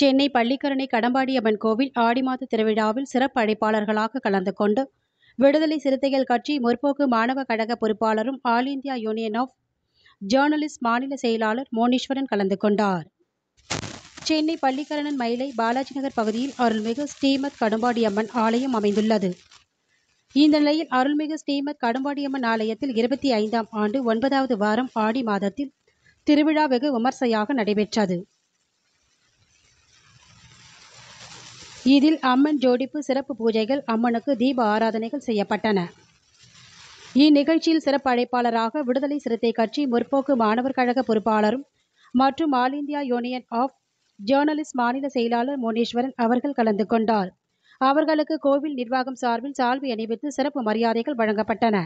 சென்னை பள்ளிக்கரணை கடம்பாடியம்மன் கோவில் ஆடி மாத திருவிழாவில் சிறப்பு அழைப்பாளர்களாக கலந்து கொண்டு விடுதலை சிறுத்தைகள் கட்சி முற்போக்கு மாணவ கழக பொறுப்பாளரும் all India union of journalist மாநில செயலாளர் மோனீஸ்வரன் கலந்து கொண்டார். சென்னை பள்ளிக்கரணன் மயிலை பாலாஜி நகர் பகுதியில் அருள்மிகு ஸ்ரீமத் கடும்பாடியம்மன் ஆலயம் அமைந்துள்ளது. இந்த நிலையில் அருள்மிகு ஸ்ரீமத் கடும்பாடியம்மன் ஆலயத்தில் இருபத்தி ஐந்தாம் ஆண்டு ஒன்பதாவது வாரம் ஆடி மாதத்தில் திருவிழா வெகு விமர்சையாக நடைபெற்றது. இதில் அம்மன் ஜோடிப்பு சிறப்பு பூஜைகள் அம்மனுக்கு தீப ஆராதனைகள் செய்யப்பட்டன. இந்நிகழ்ச்சியில் சிறப்பு அழைப்பாளராக விடுதலை சிறுத்தை கட்சி முற்போக்கு மாணவர் கழக பொறுப்பாளரும் மற்றும் all India union of journalist மாநில செயலாளர் மோனீஸ்வரன் அவர்கள் கலந்து கொண்டார். அவர்களுக்கு கோவில் நிர்வாகம் சார்பில் சால்வை அணிவித்து சிறப்பு மரியாதைகள் வழங்கப்பட்டன.